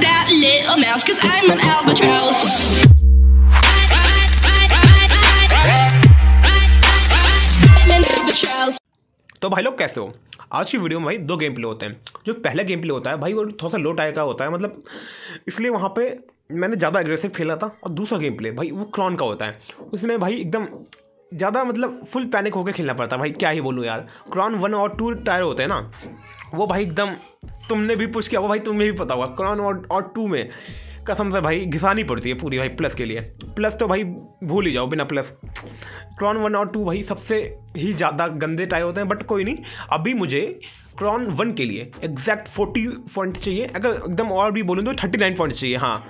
that little mouse, cause I'm an albatross. तो भाई लोग कैसे हो? आज की वीडियो में भाई दो गेम प्ले होते हैं। जो पहला गेम प्ले होता है भाई वो थोड़ा सा लो टायर का होता है मतलब इसलिए वहाँ पे मैंने ज़्यादा एग्रेसिव खेला था और दूसरा गेम प्ले भाई वो क्रॉन का होता है। उसमें भाई एकदम ज़्यादा मतलब फुल पैनिक होकर खेलना पड़ता है। भाई क्या ही बोलूँ यार क्रॉन वन और टू टायर होते हैं ना वो भाई एकदम तुमने भी पुश किया वो भाई तुम्हें भी पता होगा क्रॉन और, और टू में कसम से भाई घिसानी पड़ती है पूरी भाई प्लस के लिए। प्लस तो भाई भूल ही जाओ बिना प्लस क्रॉन वन और टू भाई सबसे ही ज़्यादा गंदे टाइप होते हैं बट कोई नहीं। अभी मुझे क्रॉन वन के लिए एग्जैक्ट फोर्टी पॉइंट चाहिए। अगर एकदम और भी बोलूँ तो थर्टी नाइन पॉइंट चाहिए हाँ।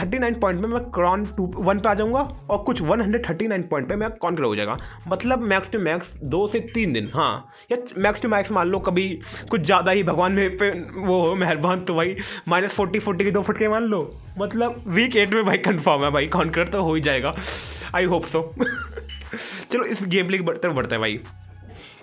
थर्टी नाइन पॉइंट में मैं क्रॉन टू वन पे आ जाऊँगा और कुछ one hundred thirty nine point पे मैं कॉन्कर हो जाएगा। मतलब मैक्स टू मैक्स दो से तीन दिन हाँ। या मैक्स टू मैक्स मान लो कभी कुछ ज़्यादा ही भगवान में पे वो हो, मेहरबान तो भाई माइनस फोर्टी फोर्टी के दो फटके मान लो। मतलब वीक एट में भाई कन्फर्म है भाई कॉन्कर तो हो ही जाएगा। आई होप सो चलो इस गेम प्ले की तरफ़ बढ़ते हैं भाई।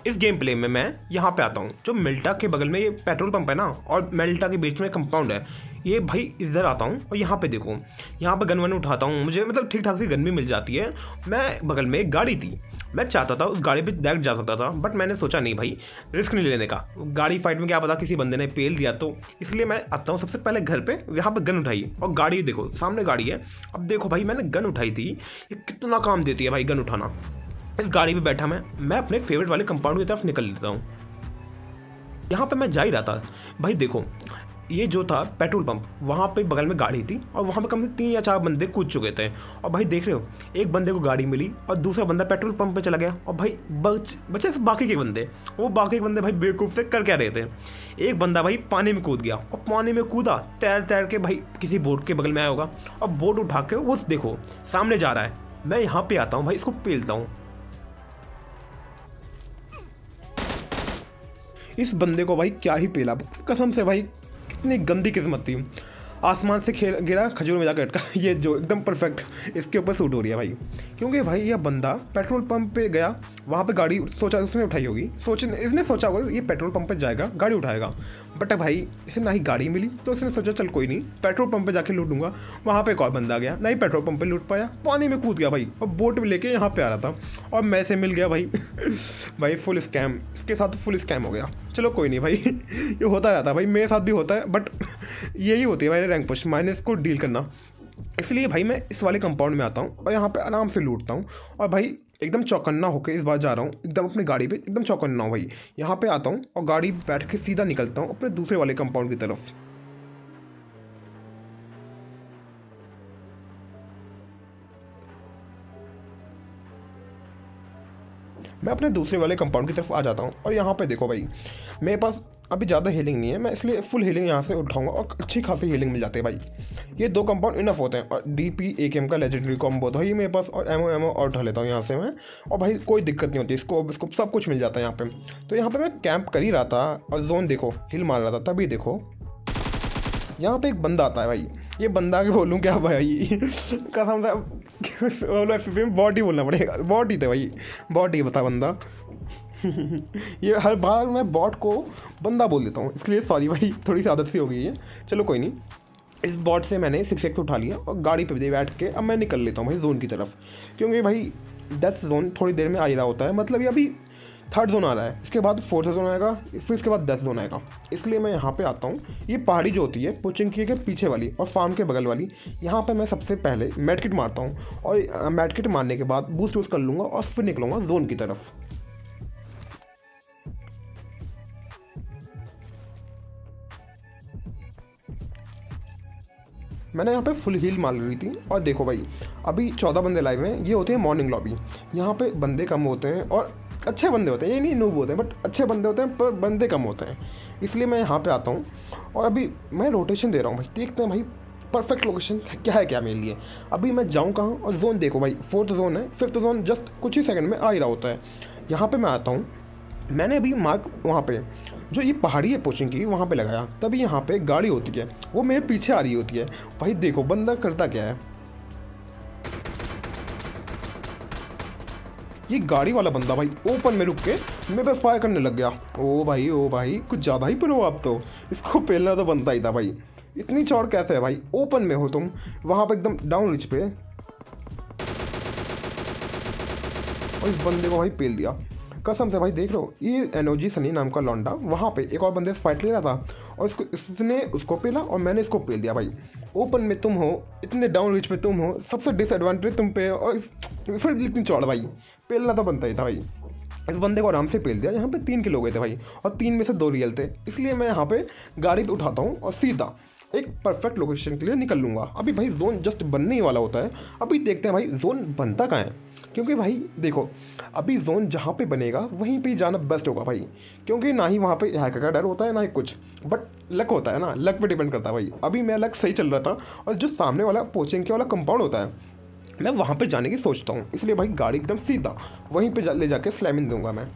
इस गेम प्ले में मैं यहाँ पे आता हूँ, जो मेल्टा के बगल में ये पेट्रोल पंप है ना, और मेल्टा के बीच में कंपाउंड है। ये भाई इधर आता हूँ और यहाँ पे देखो, यहाँ पे गन वन उठाता हूँ, मुझे मतलब ठीक ठाक सी गन भी मिल जाती है। मैं बगल में एक गाड़ी थी, मैं चाहता था उस गाड़ी पे डायरेक्ट जा सकता था बट मैंने सोचा नहीं भाई रिस्क नहीं लेने का। गाड़ी फाइट में क्या पता किसी बंदे ने पेल दिया तो इसलिए मैं आता हूँ सबसे पहले घर पर यहाँ पर गन उठाई, और गाड़ी देखो, सामने गाड़ी है। अब देखो भाई, मैंने गन उठाई थी, ये कितना काम देती है भाई गन उठाना। इस गाड़ी में बैठा मैं मैं अपने फेवरेट वाले कंपाउंड की तरफ़ निकल लेता हूँ। यहाँ पर मैं जा ही रहा था। भाई देखो, ये जो था पेट्रोल पंप वहाँ पे बगल में गाड़ी थी और वहाँ पे कम से तीन या चार बंदे कूद चुके थे। और भाई देख रहे हो, एक बंदे को गाड़ी मिली और दूसरा बंदा पेट्रोल पंप पे चला गया और भाई बच, बचे बाकी के बंदे। वो बाकी के बंदे भाई बेवकूफ़ से कर क्या रहे थे? एक बंदा भाई पानी में कूद गया और पानी में कूदा, तैर तैर के भाई किसी बोट के बगल में आया होगा। और बोट उठा के वो देखो, सामने जा रहा है। मैं यहाँ पे आता हूँ भाई, इसको पेलता हूँ। इस बंदे को भाई क्या ही पेला। कसम से भाई, कितनी गंदी किस्मत थी। आसमान से खेल गिरा, खजूर में जाकर अटका। ये जो एकदम परफेक्ट इसके ऊपर सूट हो रही है भाई। क्योंकि भाई, यह बंदा पेट्रोल पंप पे गया, वहाँ पे गाड़ी सोचा, उसने उठाई होगी। सोचने, इसने सोचा होगा, ये पेट्रोल पंप पे जाएगा, गाड़ी उठाएगा। बट भाई, इसे ना ही गाड़ी मिली तो इसने सोचा, चल कोई नहीं, पेट्रोल पंप पे जाके लूटूँगा। वहाँ पे एक और बंदा गया नहीं पेट्रोल पंप पे लूट पाया, पानी में कूद गया भाई, और बोट भी लेके यहाँ पे आ रहा था, और मैं से मिल गया भाई। भाई फुल स्कैम इसके साथ फुल स्कैम हो गया। चलो कोई नहीं भाई, ये होता रहता है भाई, मेरे साथ भी होता है, बट यही होती है भाई रैंक पुश माइनस को डील करना। इसलिए भाई, मैं इस वाले कंपाउंड में आता हूँ, और यहाँ पे आराम से लूटता हूँ, और भाई एकदम चौकन्ना होकर इस बार जा रहा हूँ। एकदम अपनी गाड़ी पे एकदम चौकन्ना हूँ भाई। यहाँ पे आता हूँ और गाड़ी बैठ के सीधा निकलता हूँ अपने दूसरे वाले कंपाउंड की तरफ़। मैं अपने दूसरे वाले कंपाउंड की तरफ़ आ जाता हूँ और यहाँ पे देखो भाई, मेरे पास अभी ज़्यादा हीलिंग नहीं है। मैं इसलिए फुल हीलिंग यहाँ से उठाऊँगा और अच्छी खासी हीलिंग मिल जाती है भाई। ये दो कंपाउंड इनफ होते हैं। और डी पी ए के एम का लेजेंडरी कॉम्बो तो ही मेरे पास। और एमओ एमओ और उठा लेता हूँ यहाँ से मैं। और भाई, कोई दिक्कत नहीं होती। इसको इसको सब कुछ मिल जाता है यहाँ पे। तो यहाँ पे मैं कैंप कर ही रहा था। और जोन देखो हिल मार रहा था, तभी देखो। यहाँ पे एक बंदा आता है भाई। ये बंदा के बोलूँ क्या भाई? कसम से बॉट ही बोलना पड़ेगा। बॉट ही थे भाई। बॉट ही बता बंदा। ये हर बार मैं बॉट को बंदा बोल देता हूँ। इसके लिए सॉरी भाई, थोड़ी सी आदत सी हो गई है। चलो कोई नहीं। इस बॉट से मैंने सिक्स एक्स उठा लिया और गाड़ी पे बैठ के अब मैं निकल लेता हूँ भाई जोन की तरफ़। क्योंकि भाई दस जोन थोड़ी देर में आ ही रहा होता है। मतलब ये अभी थर्ड जोन आ रहा है। इसके बाद फोर्थ जोन आएगा, फिर इसके बाद दस जोन आएगा। इसलिए मैं यहाँ पे आता हूँ। ये पहाड़ी जो होती है पोचिंग के पीछे वाली और फार्म के बगल वाली, यहाँ पे मैं सबसे पहले मेडकिट मारता हूँ। और मेडकिट मारने के बाद बूस्ट वूस्ट कर लूँगा और फिर निकलूँगा जोन की तरफ़। मैंने यहाँ पे फुल हील मार रही थी और देखो भाई, अभी चौदह बंदे लाइव हैं, ये होते हैं मॉर्निंग लॉबी यहाँ पे बंदे कम होते हैं और अच्छे बंदे होते हैं, ये नहीं नूब होते हैं बट अच्छे बंदे होते हैं, पर बंदे कम होते हैं। इसलिए मैं यहाँ पे आता हूँ और अभी मैं रोटेशन दे रहा हूँ भाई, देखते हैं भाई परफेक्ट लोकेशन क्या है क्या मेरे लिए। अभी मैं जाऊँ कहाँ और जोन देखो भाई फोर्थ जोन है फिफ्थ जोन जस्ट कुछ ही सेकंड में आ ही रहा होता है। यहाँ पे मैं आता हूँ मैंने अभी मार्क वहाँ पे, जो ये पहाड़ी है पोचिंग की, वहाँ पे लगाया। तभी यहाँ पे गाड़ी होती है। वो मेरे पीछे आ रही होती है। भाई देखो, बंदा करता क्या है? ये गाड़ी वाला बंदा भाई ओपन में रुक के मेरे पे फायर करने लग गया। ओ भाई ओ भाई, कुछ ज़्यादा ही प्रो आप तो। इसको पेलना तो बनता ही था भाई। इतनी चौड़ कैसे है भाई? ओपन में हो तुम। वहाँ पे एकदम डाउन रिच पे। और इस बंदे को भाई पेल दिया। कसम से भाई देख लो, ये एनोजी सनी नाम का लौंडा, वहाँ पे एक और बंदे से फाइट ले रहा था और इसको, इसने उसको पेला और मैंने इसको पेल दिया भाई। ओपन में तुम हो, इतने डाउन रिच पे तुम हो, सबसे डिसएडवांटेज तुम पे और इस फिर इतनी चौड़ भाई। पेलना तो बनता ही था भाई। इस बंदे को आराम से पेल दिया, यहाँ पे तीन किलो गए थे भाई और तीन में से दो रियल थे, इसलिए मैं यहाँ पे गाड़ी पे उठाता हूँ और सीधा एक परफेक्ट लोकेशन के लिए निकल लूँगा। अभी भाई जोन जस्ट बनने ही वाला होता है। अभी देखते हैं भाई जोन बनता कहाँ है? क्योंकि भाई देखो अभी जोन जहाँ पे बनेगा वहीं पे जाना बेस्ट होगा भाई। क्योंकि ना ही वहाँ पे हैकर का डर होता है ना ही कुछ। बट लक होता है ना। लक पे डिपेंड करता है भाई। अभी मेरा लक सही चल रहा था और जो सामने वाला पोचिंग के वाला कंपाउंड होता है मैं वहाँ पे जाने की सोचता हूँ। इसलिए भाई गाड़ी एकदम सीधा वहीं पे जा, ले जाके स्लैमिंग दूँगा मैं।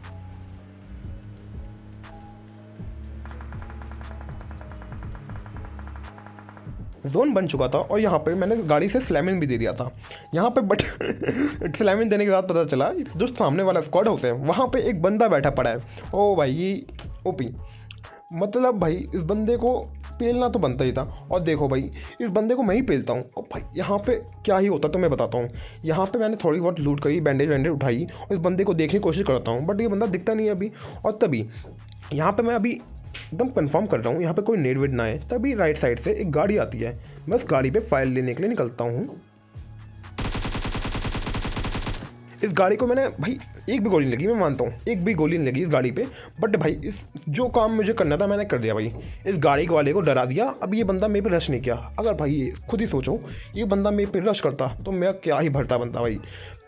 जोन बन चुका था और यहाँ पे मैंने गाड़ी से स्लैमिन भी दे दिया था। यहाँ पे बट स्लैमिन देने के बाद पता चला जो सामने वाला स्क्वाड हाउस है, वहाँ पे एक बंदा बैठा पड़ा है। ओ भाई, ये ओपी। मतलब भाई, इस बंदे को पेलना तो बनता ही था। और देखो भाई, इस बंदे को मैं ही पेलता हूँ। और भाई, यहाँ पे क्या ही होता तो मैं बताता हूँ। यहाँ पे मैंने थोड़ी बहुत लूट करी बैंडेज वैंडेज उठाई, और इस बंदे को देखने की कोशिश करता हूँ। बट ये बंदा दिखता नहीं है अभी। और तभी, यहाँ पे मैं अभी एकदम कंफर्म कर रहा हूँ, यहाँ पे कोई नेट वेट ना है तभी राइट साइड से एक गाड़ी आती है। मैं उस गाड़ी पे फ़ाइल लेने के लिए निकलता हूँ। इस गाड़ी को मैंने, भाई, एक भी गोली लगी, मैं मानता हूँ। एक भी गोली नहीं लगी इस गाड़ी पे। बट भाई, इस जो काम मुझे करना था, मैंने कर दिया भाई। इस गाड़ी वाले को डरा दिया। अब ये बंदा मेरे पे रश नहीं किया। अगर भाई, खुद ही सोचो, ये बंदा मेरे पे रश करता तो मैं क्या ही भरता बनता भाई।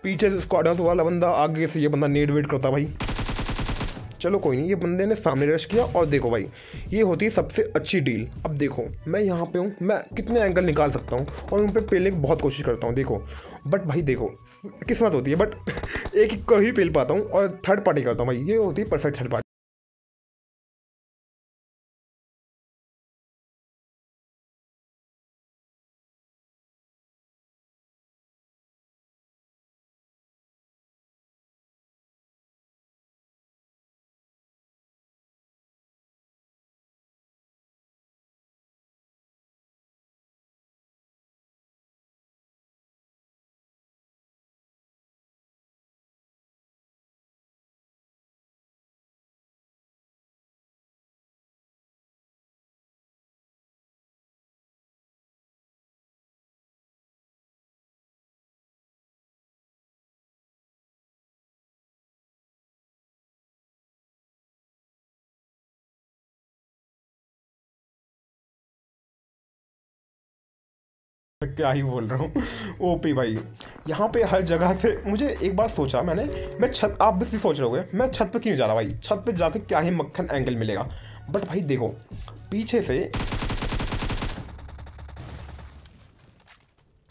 पीछे से स्क्वाड वाला बंदा आगे से ये बंदा नेट वेट करता भाई। चलो कोई नहीं, ये बंदे ने सामने रश किया और देखो भाई, ये होती है सबसे अच्छी डील। अब देखो, मैं यहाँ पे हूँ, मैं कितने एंगल निकाल सकता हूँ और उन पर पेलने की बहुत कोशिश करता हूँ, देखो। बट भाई देखो, किस्मत होती है बट एक को ही पेल पाता हूँ और थर्ड पार्टी करता हूँ भाई, ये होती है परफेक्ट थर्ड पार्टी क्या ही बोल रहा हूँ। ओपी भाई, यहाँ पे हर जगह से मुझे एक बार सोचा मैंने, मैं छत, आप भी सोच रहे हो मैं छत पे क्यों जा रहा भाई? छत पे जाके क्या ही मक्खन एंगल मिलेगा। बट भाई देखो, पीछे से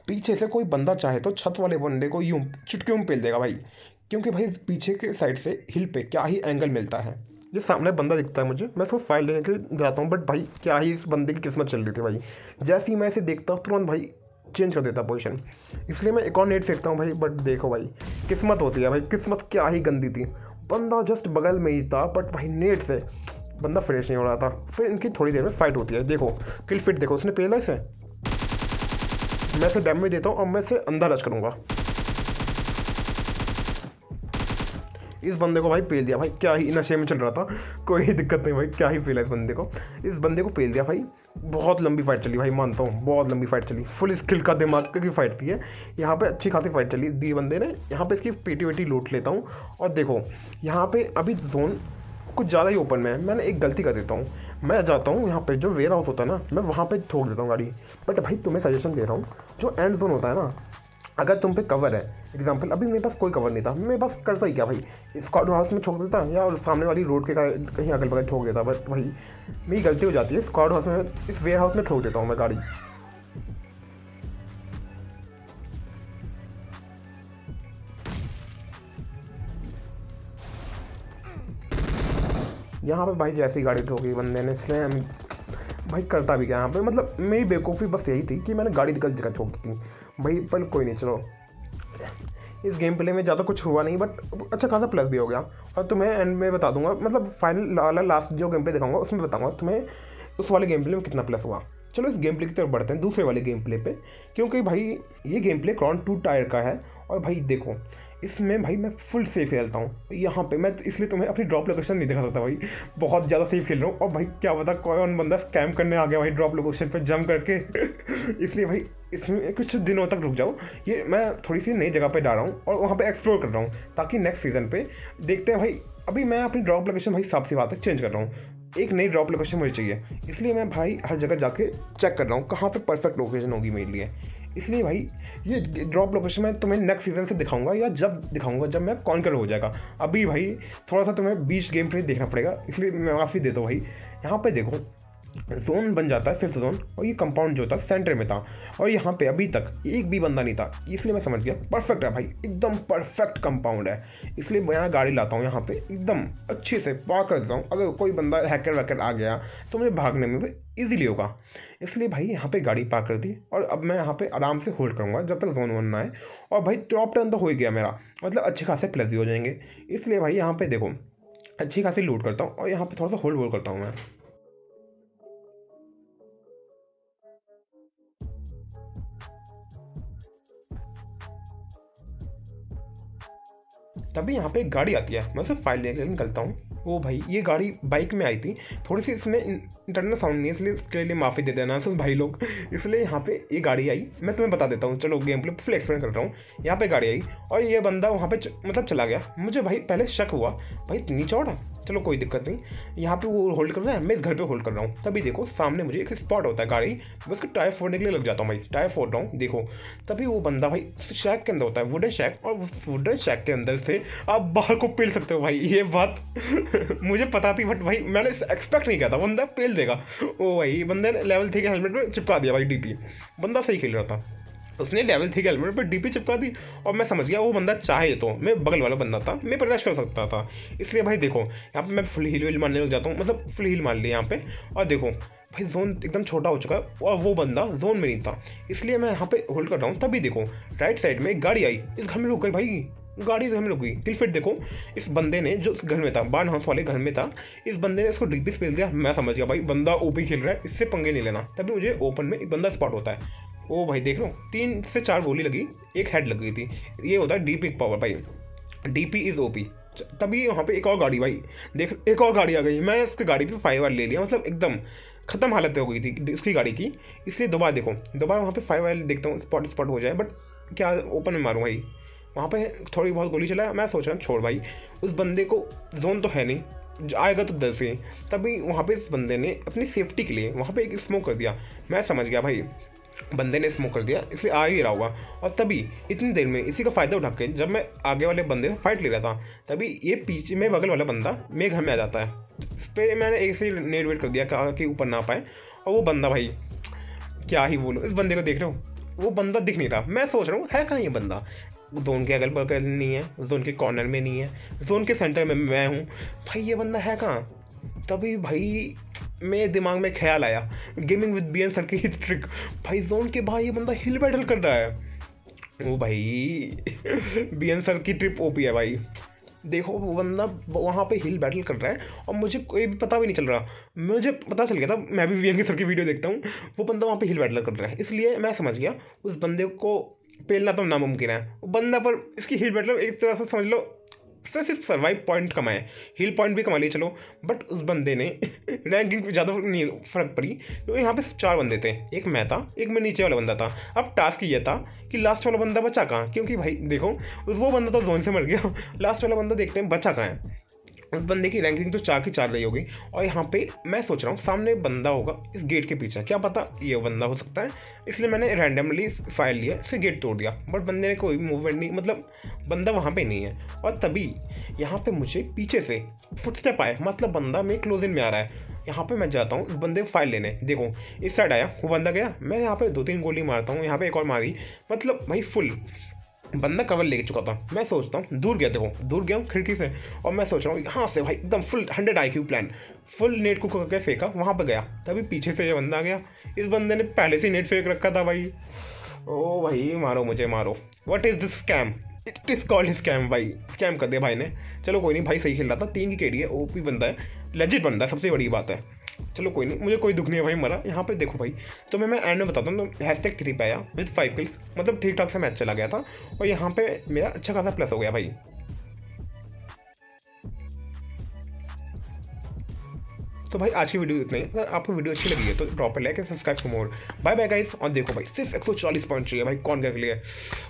पीछे से कोई बंदा चाहे तो छत वाले बंदे को यूँ चुटके में पेल देगा भाई। क्योंकि भाई पीछे के साइड से हिल पे क्या ही एंगल मिलता है। ये सामने बंदा दिखता है मुझे, मैं उसको फ़ाइल लेने के लिए जाता हूँ बट भाई, क्या ही इस बंदे की किस्मत चल रही थी भाई? जैसे ही मैं इसे देखता हूँ, तुरंत भाई चेंज कर देता पोजीशन इसलिए मैं एक और नेट फेंकता हूँ भाई बट देखो भाई, किस्मत होती है भाई, किस्मत क्या ही गंदी थी। बंदा जस्ट बगल में ही था बट भाई नेट से बंदा फ्रेश नहीं हो रहा था। फिर इनकी थोड़ी देर में फाइट होती है, देखो किल फिट देखो, उसने पेला इसे? मैं इसे डैमेज देता हूँ और मैं इसे अंदर रच करूँगा। इस बंदे को भाई पेल दिया। भाई क्या ही नशे में चल रहा था। कोई दिक्कत नहीं भाई, क्या ही पेला इस बंदे को। इस बंदे को पेल दिया भाई। बहुत लंबी फाइट चली भाई, मानता हूँ, बहुत लंबी फाइट चली। फुल स्किल का दिमाग की फाइट थी है यहाँ पे अच्छी खासी फाइट चली। दी बंदे ने, यहाँ पे इसकी पेटी वेटी लूट लेता हूँ। और देखो, यहाँ पे अभी जोन कुछ ज़्यादा ही ओपन में है। मैंने एक गलती कर देता हूँ। मैं जाता हूँ यहाँ पे, जो वेयर हाउस होता है ना, मैं वहाँ पे ठोक देता हूँ गाड़ी। बट भाई तुम्हें सजेशन दे रहा हूँ, जो एंड जोन होता है ना अगर तुम पे कवर है एग्ज़ाम्पल अभी मेरे पास कोई कवर नहीं था। मेरे पास करता ही क्या भाई? स्कॉट हाउस में ठोक देता या सामने वाली रोड के कहीं अगल बगल ठोक देता बट भाई, मेरी गलती हो जाती है। स्कॉट हाउस में, इस वेयर हाउस में ठोक देता हूँ मैं गाड़ी। यहाँ पर भाई जैसी गाड़ी ठोकी बंदे ने इसलिए भाई करता भी क्या यहाँ पे? मतलब मेरी बेवकूफ़ी बस यही थी कि मैंने गाड़ी निकल जगह ठोक दी भाई, पर कोई नहीं, चलो। इस गेम प्ले में ज़्यादा कुछ हुआ नहीं बट अच्छा खासा प्लस भी हो गया। और तुम्हें एंड में बता दूँगा मतलब फाइनल वाला लास्ट जो गेम प्ले दिखाऊँगा, उसमें बताऊँगा तुम्हें उस वाले गेम प्ले में कितना प्लस हुआ। चलो, इस गेम प्ले की तरफ़ बढ़ते हैं, दूसरे वाले गेम प्ले पे। क्योंकि भाई, ये game play crown two tier का है, और भाई देखो, इसमें भाई मैं फुल सेफ़ खेलता हूँ। यहाँ पे मैं इसलिए तुम्हें अपनी ड्रॉप लोकेशन नहीं दिखा सकता भाई। बहुत ज़्यादा सेफ़ खेल रहा हूँ। और भाई, क्या पता कौन बंदा स्कैम करने आ गया भाई ड्रॉप लोकेशन पे जम करके। इसलिए भाई इसमें कुछ दिनों तक रुक जाओ। ये मैं थोड़ी सी नई जगह पे जा रहा हूँ और वहाँ पे एक्सप्लोर कर रहा हूँ ताकि नेक्स्ट सीज़न पे देखते हैं भाई। अभी मैं अपनी ड्रॉप लोकेशन भाई साफ़ सी बात है चेंज कर रहा हूँ। एक नई ड्रॉप लोकेशन मुझे चाहिए। इसलिए मैं भाई हर जगह जाके चेक कर रहा हूँ कहाँ पे परफेक्ट लोकेशन होगी मेरे लिए। इसलिए भाई ये ड्रॉप लोकेशन मैं तुम्हें नेक्स्ट सीज़न से दिखाऊँगा या जब दिखाऊँगा, जब मैं कॉन्कर हो जाएगा। अभी भाई थोड़ा सा तुम्हें बीच गेम प्ले देखना पड़ेगा, इसलिए मैं माफ़ी देता हूँ भाई। यहाँ पे देखो जोन बन जाता है फिफ्थ जोन और ये कंपाउंड जो था सेंटर में था। और यहाँ पे अभी तक एक भी बंदा नहीं था। इसलिए मैं समझ गया परफेक्ट है भाई, एकदम परफेक्ट कंपाउंड है। इसलिए मैं यहाँ गाड़ी लाता हूँ यहाँ पे, एकदम अच्छे से पार कर देता हूँ। अगर कोई बंदा हैकर वैकर आ गया तो मुझे भागने में भी ईजिली होगा। इसलिए भाई, यहाँ पे गाड़ी पार्क कर दी, और अब मैं यहाँ पे आराम से होल्ड करूँगा, जब तक जोन वन ना आए। और भाई टॉप टर्न तो हो ही गया मेरा। मतलब अच्छे खासे प्लस भी हो जाएँगे। इसलिए भाई, यहाँ पे देखो, अच्छी खासी लूट करता हूँ, और यहाँ पे थोड़ा सा होल्ड होल्ड करता हूँ मैं। तभी यहाँ पे एक गाड़ी आती है। मैं उसे फ़ाइल लेकर निकलता हूँ। वो भाई, ये गाड़ी बाइक में आई थी। थोड़ी सी इसमें इंटरनल साउंड नहीं इसलिए इसके लिए माफ़ी दे देना सब भाई लोग। इसलिए यहाँ पे ये गाड़ी आई। मैं तुम्हें बता देता हूँ। चलो गेम प्ले फुल एक्सप्लेन कर रहा हूँ। यहाँ पे गाड़ी आई और ये बंदा वहाँ पे मतलब चला गया। मुझे भाई पहले शक हुआ, भाई इतनी चौड़ा। चलो कोई दिक्कत नहीं। यहाँ पे वो होल्ड कर रहा है, मैं इस घर पे होल्ड कर रहा हूँ। तभी देखो, सामने मुझे एक स्पॉट होता है गाड़ी, मैं उसके टायर फोड़ने के लिए लग जाता हूँ भाई। टायर फोड़ रहा हूँ, देखो। तभी वो बंदा भाई उस शैक के अंदर होता है वुडन शैक और उस वुडन शैक के अंदर से आप बाहर को पेल सकते हो भाई, ये बात मुझे पता थी बट भाई मैंने एक्सपेक्ट नहीं किया था। बंदा पेल देगा। ओ भाई, बंदे ने लेवल थ्री के हेलमेट में चिपका दिया भाई डीपी बंदा सही खेल रहा था। उसने लेवल थ्री के हेलमेट पर डीपी चिपका दी और मैं समझ गया वो बंदा चाहे तो मैं बगल वाला बंदा था, मैं प्रयास कर सकता था। इसलिए भाई देखो, यहाँ पे मैं फुल हील वील मारने लग जाता हूँ मतलब फुल हील मार लिया यहाँ पे। और देखो, भाई जोन एकदम छोटा हो चुका है और वो बंदा जोन में नहीं था। इसलिए मैं यहाँ पे होल्ड कर रहा हूँ, तभी देखो राइट साइड में एक गाड़ी आई, इस घर में रुक गई भाई। गाड़ी घर में रुक गई टिल फिर देखो, इस बंदे ने जो घर में था बार्न हाउस वाले घर में था, इस बंदे ने इसको डीपी स्पेस दिया। मैं समझ गया भाई, बंदा ओपी खेल रहा है, इससे पंगे नहीं लेना। तभी मुझे ओपन में एक बंदा स्पॉट होता है। ओ भाई, देख लो तीन से चार गोली लगी, एक हेड लग गई थी। ये होता है डीपी पावर भाई। डीपी इज़ ओपी तभी वहाँ पे एक और गाड़ी, भाई। देख, एक और गाड़ी आ गई। मैंने उसकी गाड़ी पे फाइव वार ले लिया मतलब एकदम ख़त्म हालत हो गई थी उसकी गाड़ी की। इसलिए दोबारा देखो, दोबारा वहाँ पे फाइव वार देखता हूँ स्पॉट स्पॉट हो जाए बट क्या ओपन में मारूँ, भाई? वहाँ पे थोड़ी बहुत गोली चला, मैं सोच रहा हूँ, छोड़, भाई। उस बंदे को जोन तो है नहीं आएगा तो दस ही तभी वहाँ पे इस बंदे ने अपनी सेफ्टी के लिए वहाँ पे एक स्मोक कर दिया। मैं समझ गया, भाई। बंदे ने स्मोक कर दिया, इसलिए आ ही रहा होगा और तभी, इतनी देर में इसी का फ़ायदा उठा के, जब मैं आगे वाले बंदे से फाइट ले रहा था, तभी ये पीछे में बगल वाला बंदा मेरे घर में आ जाता है। इस पर मैंने एक से नेट वेट कर दिया कहा कि ऊपर ना पाए। और वो बंदा भाई, क्या ही बोलो, इस बंदे को देख रहे हो? वो बंदा दिख नहीं रहा। मैं सोच रहा हूँ, है कहाँ ये बंदा? जोन के अगल बगल नहीं है, जोन के कॉर्नर में नहीं है, जोन के सेंटर में मैं हूँ। भाई, ये बंदा है कहाँ? तभी भाई मेरे दिमाग में ख्याल आया। Gaming with B N sir की ट्रिक भाई जोन के बाहर ये बंदा हिल बैटल कर रहा है। वो भाई बी एन सर की ट्रिप ओपी है भाई। देखो, वो बंदा वहाँ पे हिल बैटल कर रहा है और मुझे कोई भी पता भी नहीं चल रहा। मुझे पता चल गया था, मैं भी वी एन के सर की वीडियो देखता हूँ। वो बंदा वहाँ पे हिल बैटल कर रहा है। इसलिए मैं समझ गया, उस बंदे को पेलना तो नामुमकिन है। वो बंदा पर इसकी हिल बैटल एक तरह से समझ लो से सिर्फ़ सर्वाइव पॉइंट कमाए। हिल पॉइंट भी कमा लिए, चलो। बट उस बंदे ने रैंकिंग पे ज़्यादा नहीं, फ़र्क पड़ी। क्योंकि यहाँ पे चार बंदे थे। एक मैं था, एक मैं नीचे वाला बंदा था। अब टास्क ये था कि लास्ट वाला बंदा बचा कहाँ? क्योंकि भाई, देखो वो बंदा तो जोन से मर गया। लास्ट वाला बंदा देखते हैं बचा कहाँ है। उस बंदे की रैंकिंग तो चार की चार रही होगी। और यहाँ पे मैं सोच रहा हूँ, सामने बंदा होगा इस गेट के पीछे। क्या पता ये बंदा हो सकता है। इसलिए मैंने रैंडमली फ़ाइल लिया इसे गेट तोड़ दिया। बट बंदे ने कोई मूवमेंट नहीं मतलब बंदा वहाँ पे नहीं है। और तभी यहाँ पे मुझे पीछे से फुटस्टेप आए मतलब बंदा मेरे क्लोज इन में आ रहा है। यहाँ पे मैं जाता हूँ इस बंदे फ़ाइल लेने। देखो, इस साइड आया, वो बंदा गया। मैं यहाँ पे दो तीन गोली मारता हूँ, यहाँ पे एक और मारी। मतलब भाई फुल बंदा कवर ले चुका था। मैं सोचता हूँ, दूर गया, देखो, दूर गया हूँ, खिड़की से, और मैं सोच रहा हूँ, यहाँ से भाई, एकदम full hundred I Q plan full net को करके फेंका, वहाँ पर गया। तभी पीछे से ये बंदा आ गया। इस बंदे ने पहले से नेट फेंक रखा था भाई। ओ भाई, मारो मुझे, मारो। What is this scam it is called scam भाई। स्कैम कर दिया भाई ने। चलो कोई नहीं, भाई सही खेल रहा था। तीन की केडी है ओपी बंदा है। लेजिट बंदा है, सबसे बड़ी बात है। चलो कोई नहीं, मुझे कोई दुख नहीं है भाई, मरा। यहाँ पे देखो भाई। तो मैं मैं एंड में बताता हूँ तो हैश टैग थ्री पे आया विथ फाइव किल्स मतलब ठीक ठाक से मैच चला गया था। और यहाँ पे मेरा अच्छा खासा प्लस हो गया भाई। तो भाई आज की वीडियो इतना ही। अगर आपको वीडियो अच्छी लगी है तो ड्रॉप पे like subscribe for more bye bye guys और देखो भाई, सिर्फ़ एक सौ चालीस पॉइंट चाहिए भाई। कौन कर लिए?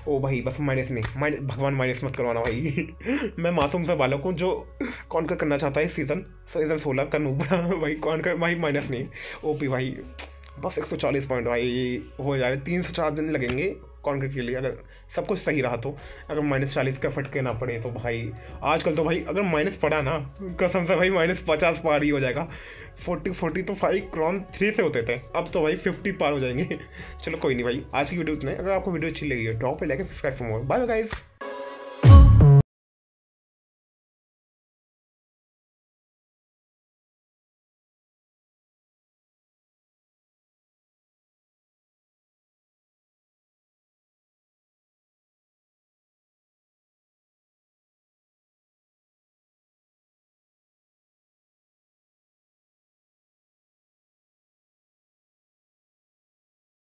ओ भाई, बस माइनस नहीं। माइनस भगवान माइनस मत करवाना भाई। मैं मासूम सा बालक हूँ जो कौन कर करना चाहता है सीज़न सीज़न सोलह का नूबड़ा भाई कौन कर भाई माइनस नहीं। ओपी भाई, बस एक सौ चालीस पॉइंट भाई। हो जाए, तीन से चार दिन लगेंगे। कॉन्क्रीट के लिए, अगर सब कुछ सही रहा तो अगर माइनस चालीस का फटके ना पड़े तो भाई, आजकल तो भाई अगर माइनस पड़ा ना, कसम से भाई माइनस पचास पार ही हो जाएगा। फोर्टी फोर्टी तो फाइव क्रॉन थ्री से होते थे, अब तो भाई फिफ्टी पार हो जाएँगे। चलो कोई नहीं भाई, आज की वीडियो उतना अगर आपको वीडियो अच्छी लगी है टॉप पर लेकर subscribe for more. Bye guys.